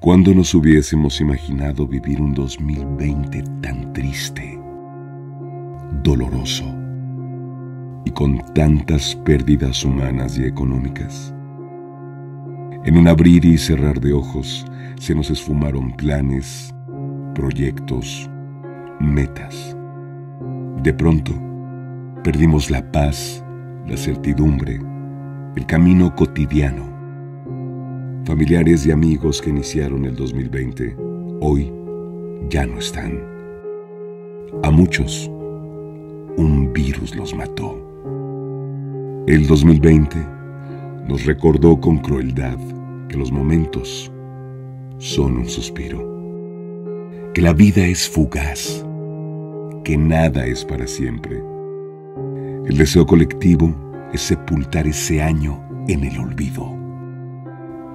¿Cuándo nos hubiésemos imaginado vivir un 2020 tan triste, doloroso y con tantas pérdidas humanas y económicas? En un abrir y cerrar de ojos se nos esfumaron planes, proyectos, metas. De pronto, perdimos la paz, la certidumbre, el camino cotidiano. Familiares y amigos que iniciaron el 2020 hoy ya no están. A muchos, un virus los mató. El 2020 nos recordó con crueldad que los momentos son un suspiro, que la vida es fugaz, que nada es para siempre. El deseo colectivo es sepultar ese año en el olvido.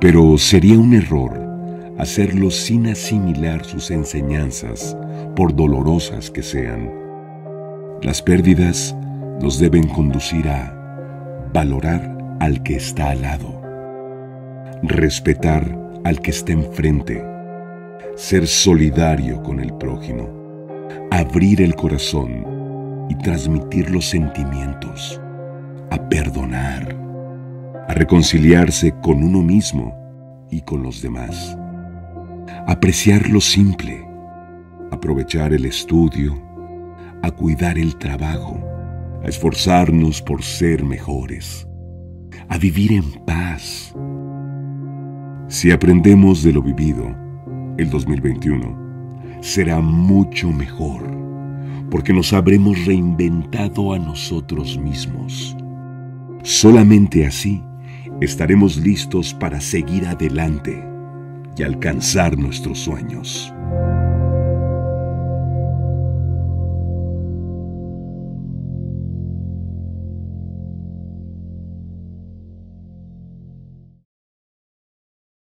Pero sería un error hacerlo sin asimilar sus enseñanzas, por dolorosas que sean. Las pérdidas nos deben conducir a valorar al que está al lado, respetar al que está enfrente, ser solidario con el prójimo, abrir el corazón y transmitir los sentimientos, a perdonar, a reconciliarse con uno mismo y con los demás, apreciar lo simple, aprovechar el estudio, a cuidar el trabajo, a esforzarnos por ser mejores, a vivir en paz. Si aprendemos de lo vivido, el 2021 será mucho mejor, porque nos habremos reinventado a nosotros mismos. Solamente así estaremos listos para seguir adelante y alcanzar nuestros sueños.